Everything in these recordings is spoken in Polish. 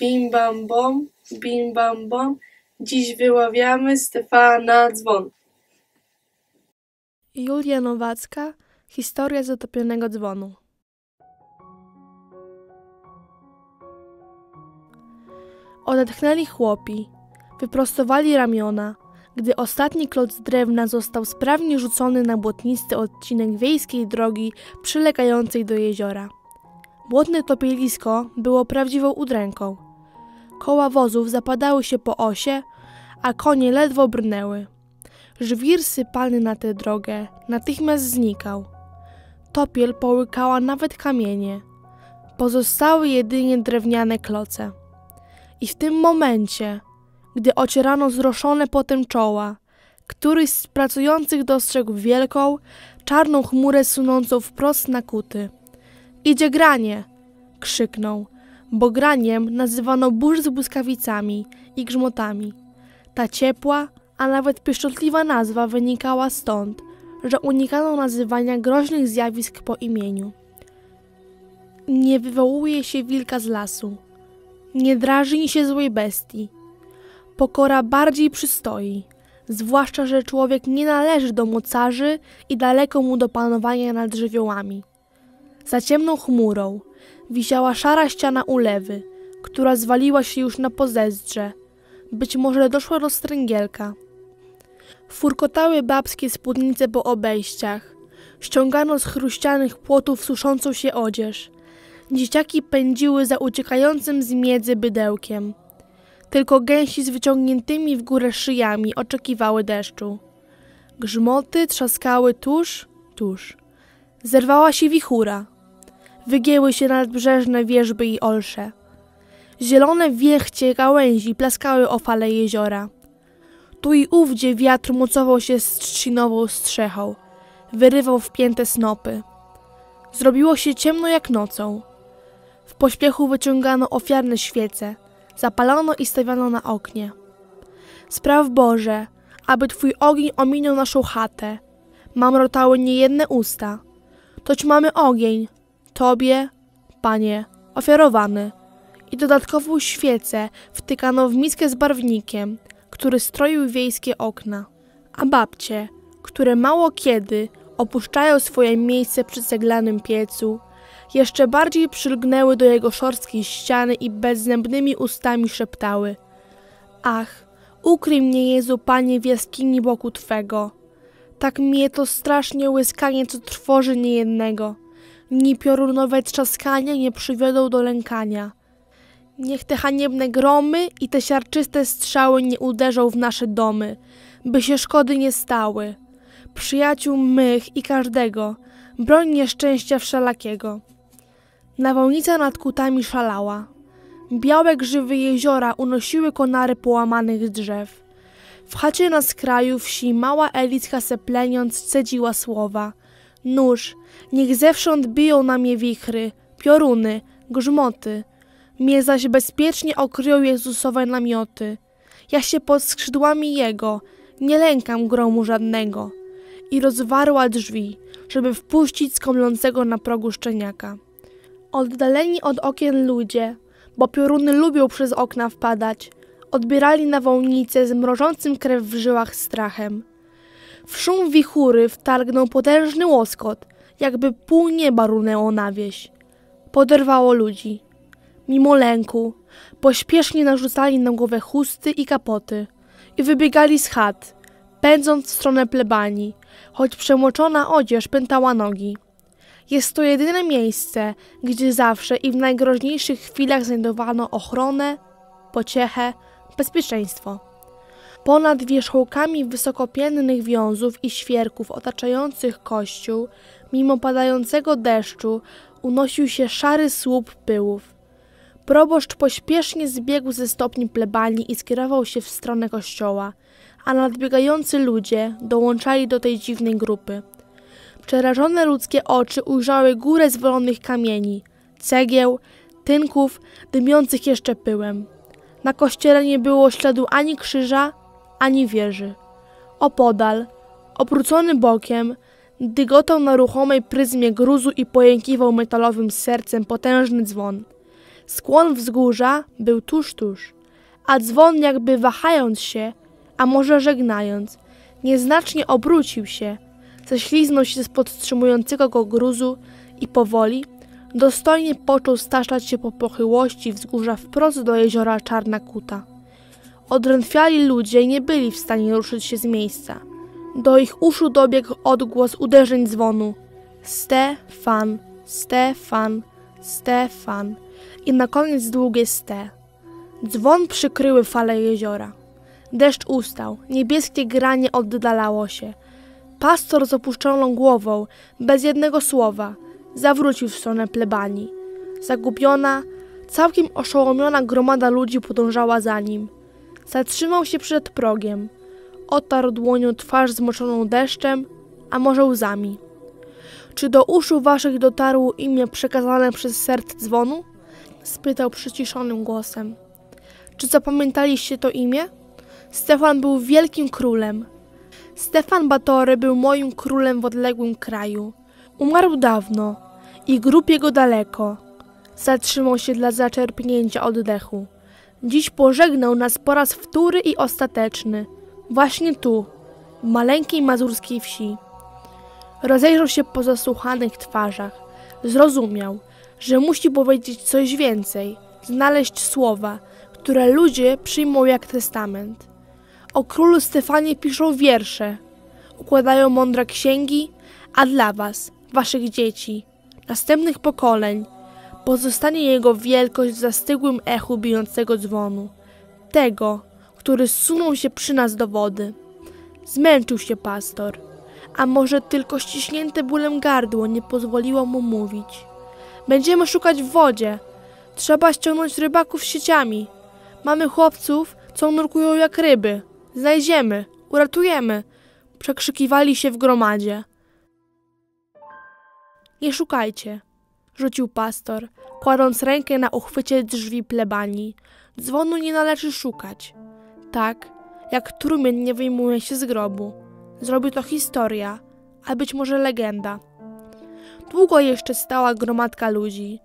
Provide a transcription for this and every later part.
Bim bam bom, bim bam bom, dziś wyławiamy Stefana dzwon. Julia Nowacka, historia zatopionego dzwonu. Odetchnęli chłopi, wyprostowali ramiona, gdy ostatni kloc drewna został sprawnie rzucony na błotnisty odcinek wiejskiej drogi przylegającej do jeziora. Błotne topielisko było prawdziwą udręką. Koła wozów zapadały się po osie, a konie ledwo brnęły. Żwir sypany na tę drogę natychmiast znikał. Topiel połykała nawet kamienie. Pozostały jedynie drewniane kloce. I w tym momencie, gdy ocierano zroszone potem czoła, któryś z pracujących dostrzegł wielką, czarną chmurę sunącą wprost na kuty. Idzie granie! krzyknął, bo graniem nazywano burz z błyskawicami i grzmotami. Ta ciepła, a nawet pieszczotliwa nazwa wynikała stąd, że unikano nazywania groźnych zjawisk po imieniu. Nie wywołuje się wilka z lasu, nie drażni się złej bestii. Pokora bardziej przystoi, zwłaszcza, że człowiek nie należy do mocarzy i daleko mu do panowania nad żywiołami. Za ciemną chmurą wisiała szara ściana ulewy, która zwaliła się już na pozezdrze. Być może doszła do stręgielka. Furkotały babskie spódnice po obejściach. Ściągano z chruścianych płotów suszącą się odzież. Dzieciaki pędziły za uciekającym z miedzy bydełkiem. Tylko gęsi z wyciągniętymi w górę szyjami oczekiwały deszczu. Grzmoty trzaskały tuż, tuż. Zerwała się wichura. Wygięły się nadbrzeżne wierzby i olsze. Zielone wiechcie gałęzi plaskały o fale jeziora. Tu i ówdzie wiatr mocował się z trzcinową strzechą. Wyrywał wpięte snopy. Zrobiło się ciemno jak nocą. W pośpiechu wyciągano ofiarne świece. Zapalono i stawiano na oknie. Spraw Boże, aby Twój ogień ominął naszą chatę. Mamrotały niejedne usta. Toć mamy ogień, Tobie, Panie, ofiarowany. I dodatkową świecę wtykano w miskę z barwnikiem, który stroił wiejskie okna. A babcie, które mało kiedy opuszczają swoje miejsce przy ceglanym piecu, jeszcze bardziej przylgnęły do jego szorstkiej ściany i bezzębnymi ustami szeptały: Ach, ukryj mnie, Jezu, Panie, w jaskini boku Twego. Tak mnie to strasznie łyskanie, co trwoży niejednego. Ni piorunowe trzaskania nie przywiodą do lękania. Niech te haniebne gromy i te siarczyste strzały nie uderzą w nasze domy, by się szkody nie stały. Przyjaciół mych i każdego, broń nieszczęścia wszelakiego. Nawałnica nad kutami szalała. Białe grzywy jeziora unosiły konary połamanych drzew. W chacie na skraju wsi mała Elicka sepleniąc cedziła słowa. Nóż, niech zewsząd biją na mnie wichry, pioruny, grzmoty. Mnie zaś bezpiecznie okryją Jezusowe namioty. Ja się pod skrzydłami Jego, nie lękam gromu żadnego. I rozwarła drzwi, żeby wpuścić skomlącego na progu szczeniaka. Oddaleni od okien ludzie, bo pioruny lubią przez okna wpadać, odbierali nawałnicę z mrożącym krew w żyłach strachem. W szum wichury wtargnął potężny łoskot, jakby pół nieba runęło na wieś. Poderwało ludzi. Mimo lęku, pośpiesznie narzucali na głowę chusty i kapoty i wybiegali z chat, pędząc w stronę plebanii, choć przemoczona odzież pętała nogi. Jest to jedyne miejsce, gdzie zawsze i w najgroźniejszych chwilach znajdowano ochronę, pociechę, bezpieczeństwo. Ponad wierzchołkami wysokopiennych wiązów i świerków otaczających kościół, mimo padającego deszczu, unosił się szary słup pyłów. Proboszcz pośpiesznie zbiegł ze stopni plebanii i skierował się w stronę kościoła, a nadbiegający ludzie dołączali do tej dziwnej grupy. Przerażone ludzkie oczy ujrzały górę zwolonych kamieni, cegieł, tynków, dymiących jeszcze pyłem. Na kościele nie było śladu ani krzyża, ani wieży. Opodal, obrócony bokiem, dygotał na ruchomej pryzmie gruzu i pojękiwał metalowym sercem potężny dzwon. Skłon wzgórza był tuż, tuż, a dzwon jakby wahając się, a może żegnając, nieznacznie obrócił się, ześliznął się z podtrzymującego go gruzu i powoli, dostojnie począł staszlać się po pochyłości wzgórza wprost do jeziora Czarna Kuta. Odrętwiali ludzie nie byli w stanie ruszyć się z miejsca. Do ich uszu dobiegł odgłos uderzeń dzwonu. Stefan, Stefan, Stefan i na koniec długie ste. Dzwon przykryły fale jeziora. Deszcz ustał, niebieskie granie oddalało się. Pastor z opuszczoną głową, bez jednego słowa, zawrócił w stronę plebanii. Zagubiona, całkiem oszołomiona gromada ludzi podążała za nim. Zatrzymał się przed progiem. Otarł dłonią twarz zmoczoną deszczem, a może łzami. Czy do uszu waszych dotarło imię przekazane przez serc dzwonu? spytał przyciszonym głosem. Czy zapamiętaliście to imię? Stefan był wielkim królem. Stefan Batory był moim królem w odległym kraju. Umarł dawno i grób jego daleko. Zatrzymał się dla zaczerpnięcia oddechu. Dziś pożegnał nas po raz wtóry i ostateczny. Właśnie tu, w maleńkiej mazurskiej wsi. Rozejrzał się po zasłuchanych twarzach. Zrozumiał, że musi powiedzieć coś więcej, znaleźć słowa, które ludzie przyjmą jak testament. O królu Stefanie piszą wiersze, układają mądre księgi, a dla was, waszych dzieci, następnych pokoleń, pozostanie jego wielkość w zastygłym echu bijącego dzwonu, tego, który sunął się przy nas do wody. Zmęczył się pastor, a może tylko ściśnięte bólem gardło nie pozwoliło mu mówić. Będziemy szukać w wodzie. Trzeba ściągnąć rybaków sieciami. Mamy chłopców, co nurkują jak ryby. Znajdziemy, uratujemy. Przekrzykiwali się w gromadzie. Nie szukajcie, rzucił pastor, kładąc rękę na uchwycie drzwi plebanii. Dzwonu nie należy szukać. Tak, jak trumień nie wyjmuje się z grobu. Zrobi to historia, a być może legenda. Długo jeszcze stała gromadka ludzi.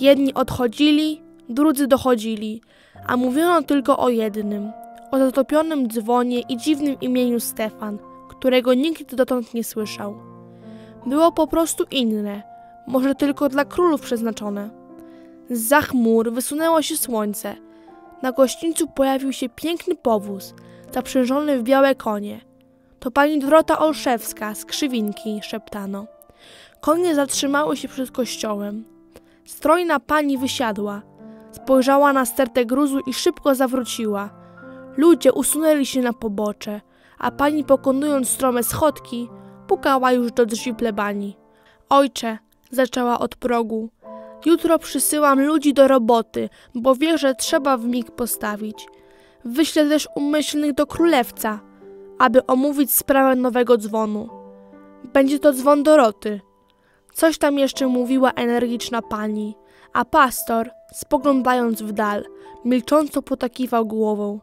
Jedni odchodzili, drudzy dochodzili, a mówiono tylko o jednym o zatopionym dzwonie i dziwnym imieniu Stefan, którego nikt dotąd nie słyszał. Było po prostu inne, może tylko dla królów przeznaczone. Z chmur wysunęło się słońce. Na gościńcu pojawił się piękny powóz, zaprzężony w białe konie. To pani Dorota Olszewska z Krzywinki, szeptano. Konie zatrzymały się przed kościołem. Strojna pani wysiadła. Spojrzała na stertę gruzu i szybko zawróciła. Ludzie usunęli się na pobocze, a pani pokonując strome schodki, pukała już do drzwi plebanii. Ojcze, zaczęła od progu, jutro przysyłam ludzi do roboty, bo wieżę trzeba w mig postawić. Wyślę też umyślnych do królewca, aby omówić sprawę nowego dzwonu. Będzie to dzwon Doroty. Coś tam jeszcze mówiła energiczna pani, a pastor, spoglądając w dal, milcząco potakiwał głową.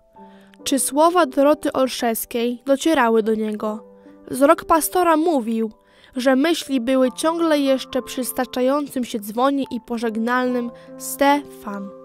Czy słowa Doroty Olszewskiej docierały do niego? Wzrok pastora mówił, że myśli były ciągle jeszcze przy staczającym się dzwonie i pożegnalnym Stefan.